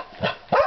Ha!